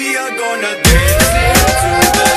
We are gonna dance to the